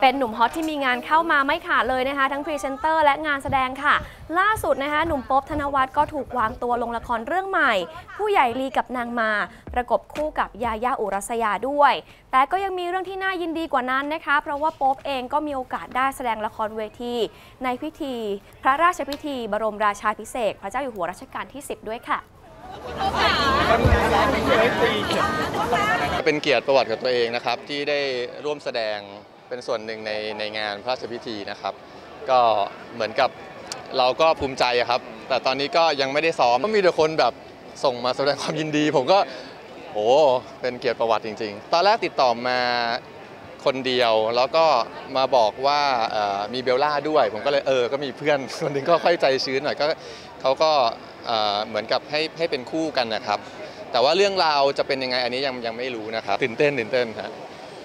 เป็นหนุ่มฮอตที่มีงานเข้ามาไม่ขาดเลยนะคะ ทั้งพรีเซนเตอร์และงานแสดงค่ะ ล่าสุดนะคะ หนุ่มโป๊บธนวัฒน์ก็ถูกวางตัวลงละครเรื่องใหม่ ผู้ใหญ่ลีกับนางมา ประกบคู่กับยาย่าอุรัสยาด้วย แต่ก็ยังมีเรื่องที่น่ายินดีกว่านั้นนะคะ เพราะว่าโป๊บเองก็มีโอกาสได้แสดงละครเวที ในพิธี พระราชพิธี บรมราชาภิเษกพระเจ้าอยู่หัวรัชกาลที่ 10 ด้วยค่ะเป็นเกียรติประวัติของตัวเองนะครับที่ได้ร่วมแสดง เป็นส่วนหนึ่งในในงานพระราชพิธีนะครับ ก็เหมือนกับเราก็ภูมิใจอะครับ แต่ตอนนี้ก็ยังไม่ได้ซ้อมก็มีแต่คนแบบส่งมาแสดงความยินดี ผมก็โอ้เป็นเกียรติประวัติจริง ๆ ตอนแรกติดต่อมาคนเดียวแล้วก็มาบอกว่าเอ่อมีเบลล่าด้วย ผมก็เลยเออก็มีเพื่อนคนหนึงก็ค่อยใจชื้นหน่อยก็เขาก็เอ่อเหมือนกับให้ให้เป็นคู่กันนะครับ แต่ว่าเรื่องราวจะเป็นยังไงอันนี้ยังยังไม่รู้นะครับตื่นเต้นตื่นเต้นครับ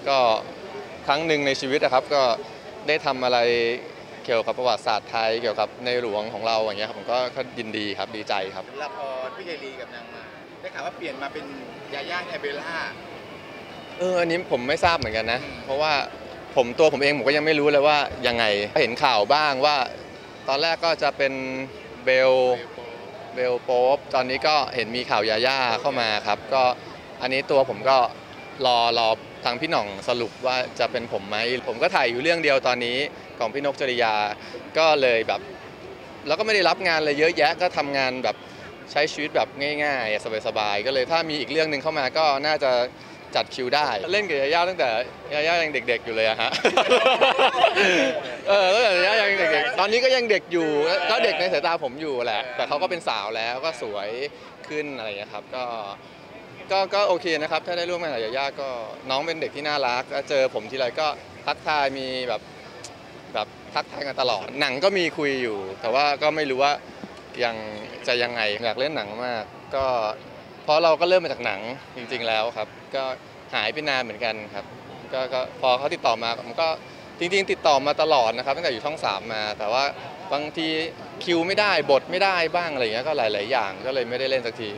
ก็ ครั้งหนึ่งในชีวิตนะครับก็ได้ทำอะไรเกี่ยวกับประวัติศาสตร์ไทยเกี่ยวกับในหลวงของเราอย่างเงี้ยครับผมก็ก็ยินดีครับดีใจครับละครพี่เยลีกับนางมาได้ข่าวว่าเปลี่ยนมาเป็นยาย่าไอเบลล่าเอออันนี้ผมไม่ทราบเหมือนกันนะ เพราะว่าผมตัวผมเองผมก็ยังไม่รู้เลยว่ายังไงเห็นข่าวบ้างว่า ตอนแรกก็จะเป็นเบลเบลโป๊ปตอนนี้ก็เห็นมีข่าวยาย่าเข้ามาครับ ก็อันนี้ตัวผมก็ รอรอทางพี่หน่องสรุปว่าจะเป็นผมไหม ผมก็ถ่ายอยู่เรื่องเดียวตอนนี้ของพี่นกจริยา ก็เลยแบบ แล้วก็ไม่ได้รับงานอะไรเยอะแยะก็ทำงานแบบใช้ชีวิตแบบง่ายๆ สบายๆ ก็เลยถ้ามีอีกเรื่องหนึ่งเข้ามาก็น่าจะจัดคิวได้ เล่นกับยาย่าตั้งแต่ยาย่ายังเด็ก ๆ อยู่เลยอะฮะ เออตั้งแต่ยาย่ายังเด็กๆ ตอนนี้ก็ยังเด็กอยู่ ก็เด็กในสายตาผมอยู่แหละ แต่เขาก็เป็นสาวแล้วก็สวยขึ้นอะไรอย่างนี้ครับ ก็ ก็ก็โอเคนะครับ ถ้าได้ร่วมงานกับยาย่าก็น้องเป็นเด็กที่น่ารักแล้วเจอผมทีไรก็ทักทายมีแบบแบบทักทายกันตลอด หนังก็มีคุยอยู่ แต่ว่าก็ไม่รู้ว่ายังจะยังไงอยากเล่นหนังมาก ก็เพราะเราก็เริ่มมาจากหนังจริง ๆ แล้วครับ ก็หายไปนานเหมือนกันครับก็ก็พอเขาติดต่อมาผมก็จริง ๆ ติดต่อมาตลอดนะครับตั้งแต่อยู่ช่องสามมา แต่ว่าบางทีคิวไม่ได้บทไม่ได้บ้างอะไรอย่างเงี้ยก็หลาย ๆ อย่างก็เลยไม่ได้เล่นสักที